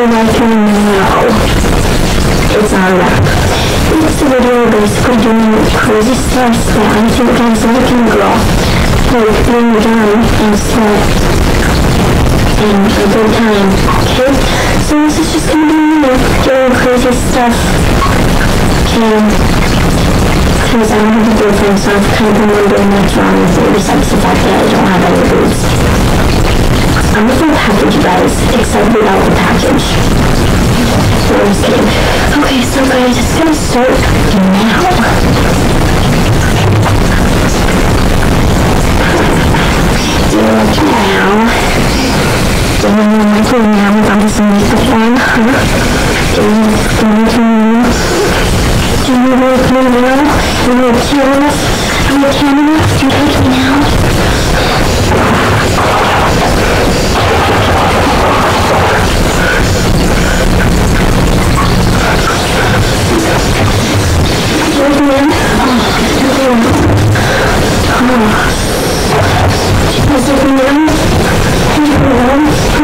you like me now? It's a rap. It's a video basically doing crazy stuff that as a looking girl. Like being dumb and stuff. And a good time. Okay? So this is just gonna be me doing crazy stuff. Okay? Because I don't have a boyfriend, so I've kind of been wondering what's wrong with me besides the fact that I don't have any boobs. I'm a package, you guys, except without the package. No, I'm just kidding. Okay, so guys, it's gonna start now. Do you now? Do you like it now without this makeup on, huh? Do you like it now? Do you like me now? Are you okay enough? Are you okay enough? Do you like me now?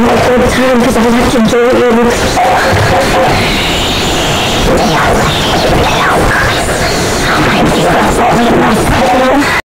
Oh my good time because I like to do it. My